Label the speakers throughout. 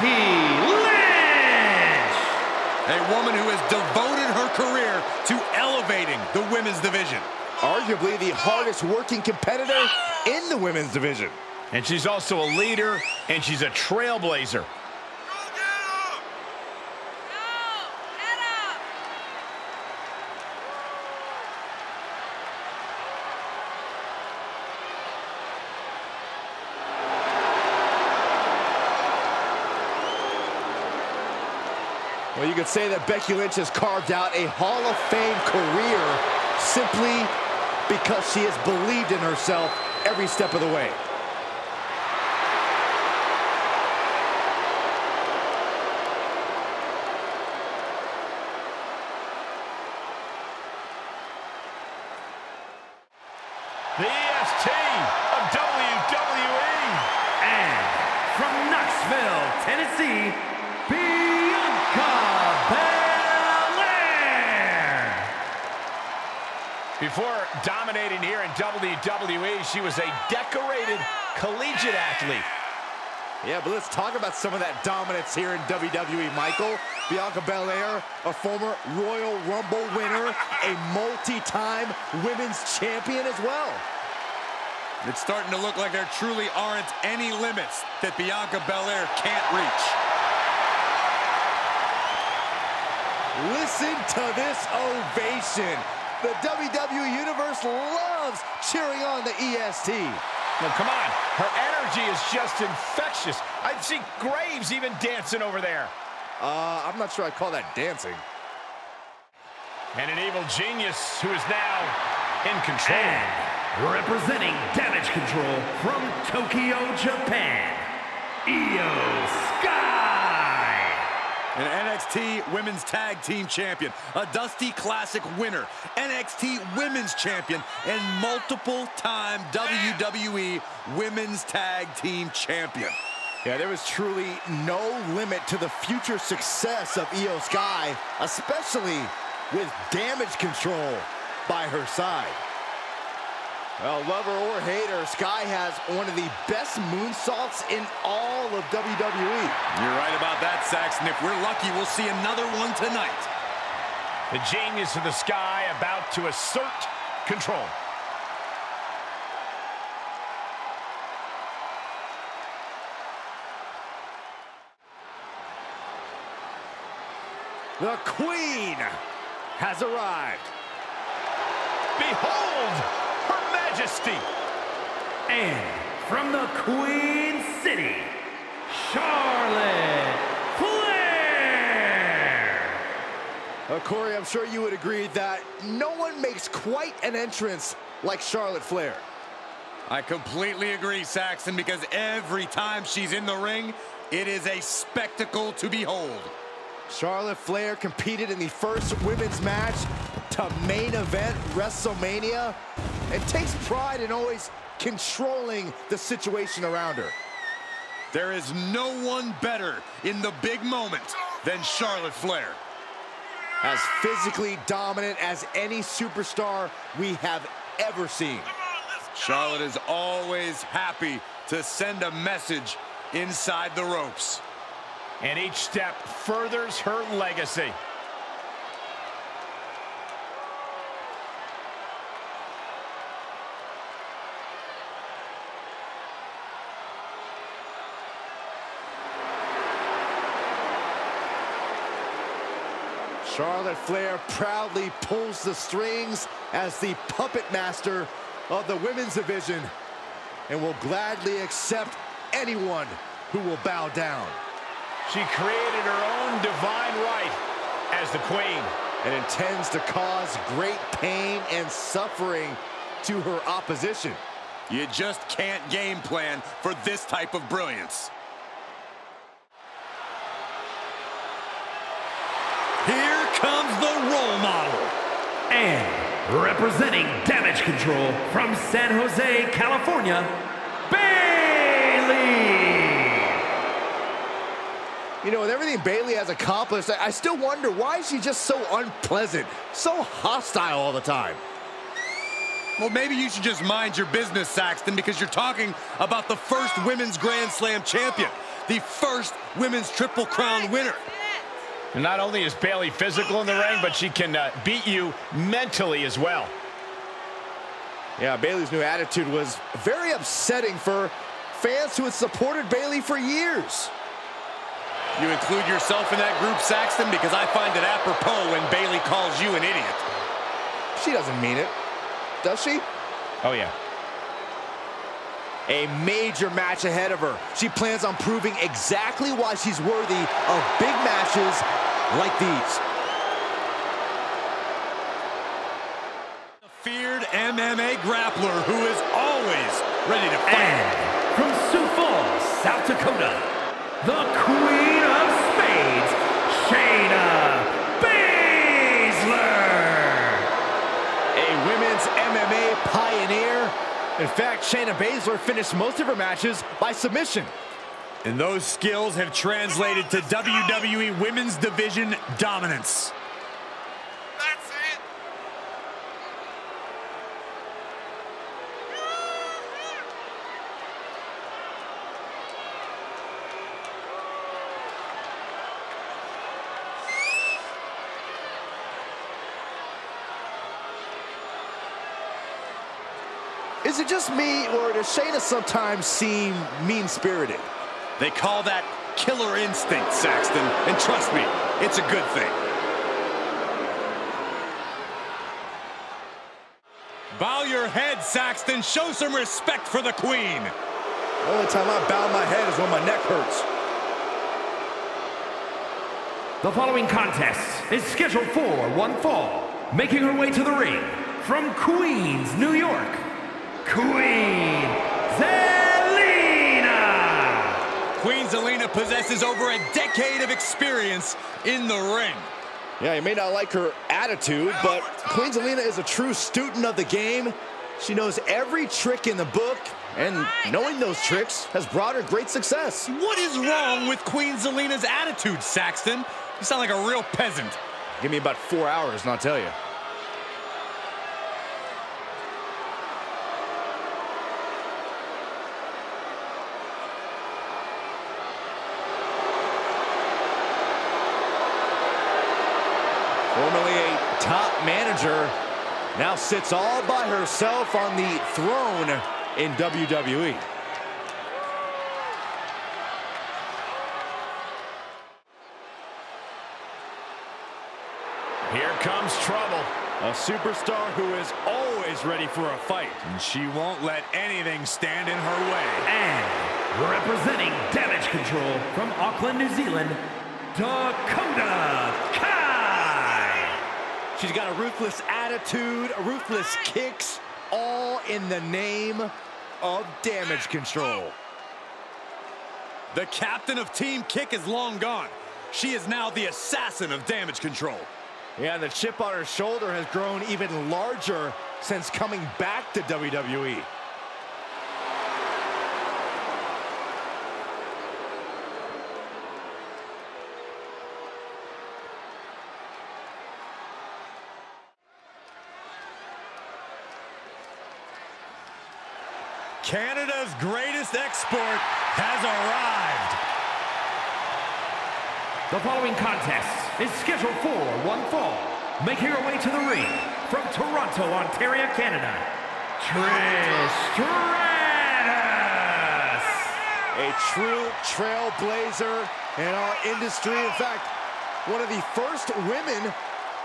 Speaker 1: Becky Lynch!
Speaker 2: A woman who has devoted her career to elevating the women's division.
Speaker 3: Arguably the hardest working competitor in the women's division.
Speaker 4: And she's also a leader, and she's a trailblazer.
Speaker 3: Well, you could say that Becky Lynch has carved out a Hall of Fame career simply because she has believed in herself every step of the way.
Speaker 4: The EST of WWE.
Speaker 1: And from Knoxville, Tennessee,
Speaker 4: Before dominating here in WWE, she was a decorated collegiate athlete.
Speaker 3: Yeah, but let's talk about some of that dominance here in WWE, Michael. Bianca Belair, a former Royal Rumble winner, a multi-time women's champion as well.
Speaker 2: It's starting to look like there truly aren't any limits that Bianca Belair can't reach.
Speaker 3: Listen to this ovation. The WWE Universe loves cheering on the E EST.
Speaker 4: Well, come on. Her energy is just infectious. I see Graves even dancing over there.
Speaker 3: Uh, I'm not sure I call that dancing.
Speaker 4: And an evil genius who is now in control.
Speaker 1: And representing Damage Control from Tokyo, Japan, IYO SKY!
Speaker 2: An NXT Women's Tag Team Champion, a Dusty Classic winner, NXT Women's Champion, and multiple-time WWE Women's Tag Team Champion.
Speaker 3: Yeah, there was truly no limit to the future success of IYO SKY, especially with damage control by her side. Well, lover or hater, Sky has one of the best moonsaults in all of WWE.
Speaker 2: You're right about that, Saxton. If we're lucky, we'll see another one tonight.
Speaker 4: The genius of the sky about to assert control.
Speaker 3: The Queen has arrived.
Speaker 4: Behold, majesty.
Speaker 1: And from the Queen City, Charlotte Flair!
Speaker 3: Uh, Corey, I'm sure you would agree that no one makes quite an entrance like Charlotte Flair.
Speaker 2: I completely agree, Saxton, because every time she's in the ring, it is a spectacle to behold.
Speaker 3: Charlotte Flair competed in the first women's match to main event WrestleMania and takes pride in always controlling the situation around her.
Speaker 2: There is no one better in the big moment than Charlotte Flair.
Speaker 3: As physically dominant as any superstar we have ever seen.
Speaker 2: Charlotte is always happy to send a message inside the ropes.
Speaker 4: And each step furthers her legacy.
Speaker 3: Charlotte Flair proudly pulls the strings as the puppet master of the women's division and will gladly accept anyone who will bow down.
Speaker 4: She created her own divine right as the queen.
Speaker 3: and intends to cause great pain and suffering to her opposition.
Speaker 2: You just can't game plan for this type of brilliance.
Speaker 1: And representing Damage Control from San Jose, California, Bayley!
Speaker 3: You know, with everything Bayley has accomplished, I, I still wonder why is she just so unpleasant, so hostile all the time.
Speaker 2: Well, maybe you should just mind your business, Saxton, because you're talking about the first ah! Women's Grand Slam champion, the first Women's Triple Crown winner.
Speaker 4: And not only is Bayley physical in the ring, but she can uh, beat you mentally as well.
Speaker 3: Yeah, Bayley's new attitude was very upsetting for fans who had supported Bayley for years.
Speaker 2: You include yourself in that group, Saxton, because I find it apropos when Bayley calls you an idiot.
Speaker 3: She doesn't mean it, does she?
Speaker 4: Oh, yeah.
Speaker 3: A major match ahead of her. She plans on proving exactly why she's worthy of big matches like these.
Speaker 2: A feared MMA grappler who is always ready to fight.
Speaker 1: And from Sioux Falls, South Dakota, the Queen of Spades, Shayna Baszler.
Speaker 3: A women's MMA pioneer. In fact, Shayna Baszler finished most of her matches by submission.
Speaker 2: And those skills have translated to WWE Women's Division dominance.
Speaker 3: Is it just me, or does Shayna sometimes seem mean-spirited?
Speaker 2: They call that killer instinct, Saxton. And trust me, it's a good thing. Bow your head, Saxton. Show some respect for the queen.
Speaker 3: The only time I bow my head is when my neck hurts.
Speaker 1: The following contest is scheduled for one fall. Making her way to the ring from Queens, New York, Queen Zelina.
Speaker 2: Queen Zelina possesses over a decade of experience in the ring.
Speaker 3: Yeah, you may not like her attitude, but Queen Zelina is a true student of the game. She knows every trick in the book, and knowing those tricks has brought her great success.
Speaker 2: What is wrong with Queen Zelina's attitude, Saxton? You sound like a real peasant.
Speaker 3: Give me about four hours, and I'll tell you. Now sits all by herself on the throne in. WWE.
Speaker 4: Here comes trouble.
Speaker 2: A superstar who is always ready for a fight. And she won't let anything stand in her way.
Speaker 1: And representing Damage Control from Auckland, New Zealand, Dakota.
Speaker 3: She's got a ruthless attitude, ruthless kicks, all in the name of damage control.
Speaker 2: The captain of Team Kick is long gone. She is now the assassin of damage control.
Speaker 3: Yeah, the chip on her shoulder has grown even larger since coming back to. WWE.
Speaker 2: Canada's greatest export has arrived.
Speaker 1: The following contest is scheduled for one fall. Making her way to the ring from Toronto, Ontario, Canada, Trish Stratus.
Speaker 3: A true trailblazer in our industry. In fact, one of the first women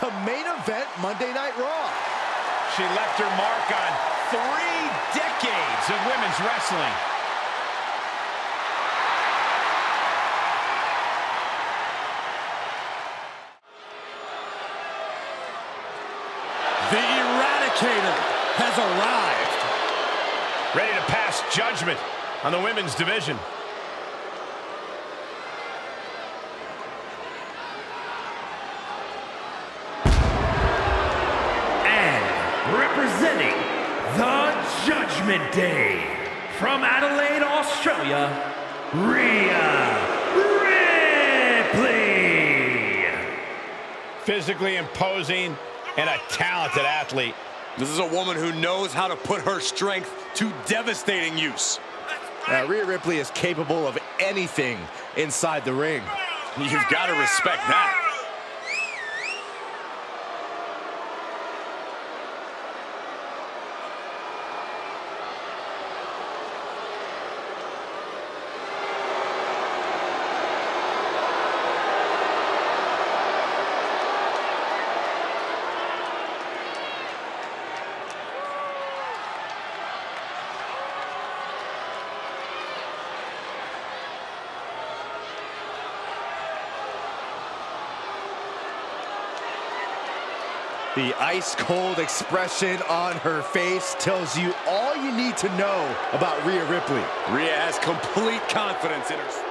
Speaker 3: to main event Monday Night Raw.
Speaker 4: She left her mark on three decades of women's wrestling.
Speaker 2: The Eradicator has arrived.
Speaker 4: Ready to pass judgment on the women's division.
Speaker 1: And representing Judgment Day from Adelaide, Australia, Rhea Ripley.
Speaker 4: Physically imposing and a talented athlete.
Speaker 2: This is a woman who knows how to put her strength to devastating use.
Speaker 3: Uh, Rhea Ripley is capable of anything inside the ring.
Speaker 2: You've got to respect that.
Speaker 3: The ice-cold expression on her face tells you all you need to know about Rhea Ripley.
Speaker 2: Rhea has complete confidence in her.